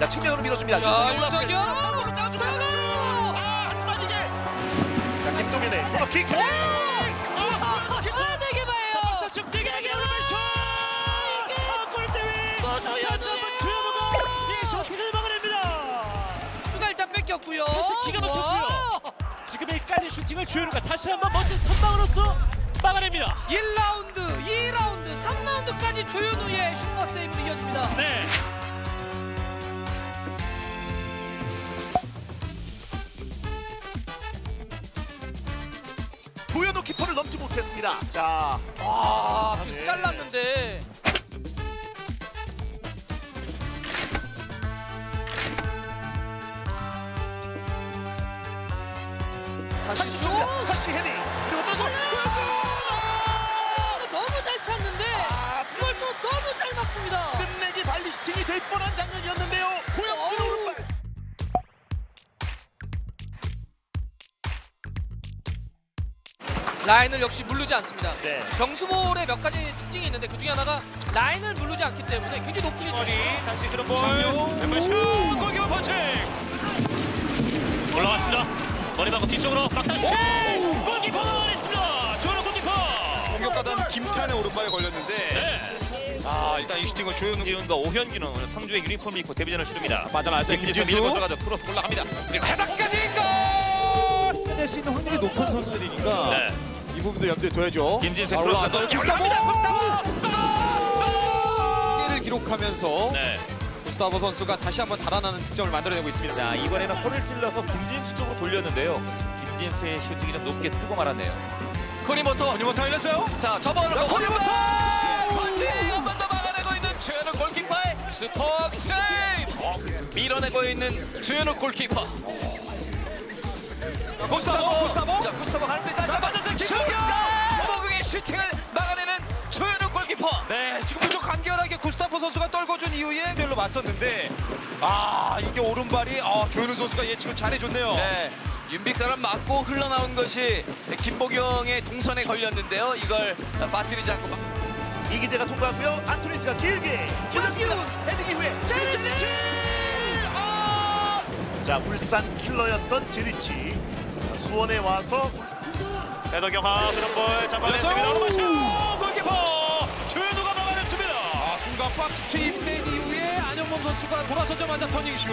자 측면으로 밀어줍니다. 자, 윤석열. 땅으로 깔아주고 아, 하지만 이게 자 김동현의 코너킥. 아, 네 봐요. 죽되게 오른발슛! 골대위! 다시 한번 주현우가 이 슈팅을 막아냅니다. 수가 일단 뺏겼고요. 패스 기가 막혔고요. 와. 지금의 까리 슈팅을 주현우가 다시 한번 멋진 선방으로서 막아냅니다. 1라운드, 2라운드, 3라운드까지 조현우의 슈퍼 세이브로 이어집니다. 네. 조현우 키퍼를 넘지 못했습니다. 자 와, 아, 네. 잘랐는데. 다시. 줍니다. 다시 헤딩. 그리고 떨어져. 라인을 역시 물르지 않습니다. 네. 경수볼의 몇 가지 특징이 있는데 그 중에 하나가 라인을 물르지 않기 때문에 굉장히 높은 위치. 머리 다시 그런 볼. 장면. 왼발슛! 골키퍼 펀칭! 올라왔습니다. 머리 맞고 뒤쪽으로 박상 슈팅! 골키퍼 막아냈습니다. 주현우 골키퍼! 공격하던 김탄의 오른발에 걸렸는데 네. 자 일단 이 슈팅은 조현우 지훈과 오현규는 오늘 상주의 유니폼을 입고 데뷔전을 치릅니다. 맞아 맞아요 김진수 김진수 밀고 들어가죠. 크로스 올라갑니다. 그리고 헤더까지 골! 해낼 수 있는 확률이 높은 선수들이니까 네. 이 부분도 염두에 둬야죠. 높게 올라갑니다. 구스타보! 기회를 기록하면서 네. 구스타보 선수가 다시 한번 달아나는 득점을 만들어내고 있습니다 자 이번에는 허를 찔러서 김진수 쪽으로 돌렸는데요. 김진수의 슈팅이 좀 높게 뜨고 말았네요. 코니모토. 유니버터 열렸어요 자, 접어놓고 코니모토! 펀치 한번 더 막아내고 있는 주현우 골키퍼의 슈퍼 세이브. 밀어내고 있는 주현우 골키퍼. 슈팅을 막아내는 주현우 골키퍼. 네 지금도 좀 간결하게 구스타보 선수가 떨궈준 이후에 별로 맞섰는데 아 이게 오른발이 아, 조현우 선수가 예측을 잘해줬네요 네, 윤빛가람 맞고 흘러나온 것이 김보경의 동선에 걸렸는데요. 이걸 빠뜨리지 않고 막- 이기재가 통과하고요. 안토니스가 길게 올렸습니다. 헤딩 이후에 제리치. 자 울산 킬러였던 제리치 수원에 와서 배덕영아 그런 볼 잡아냈습니다. 오른발슛! 골키퍼! 주현우가 막아냈습니다. 아, 순간 박스 투입된 이후에 안영범 선수가 돌아서자마자 터닝 슛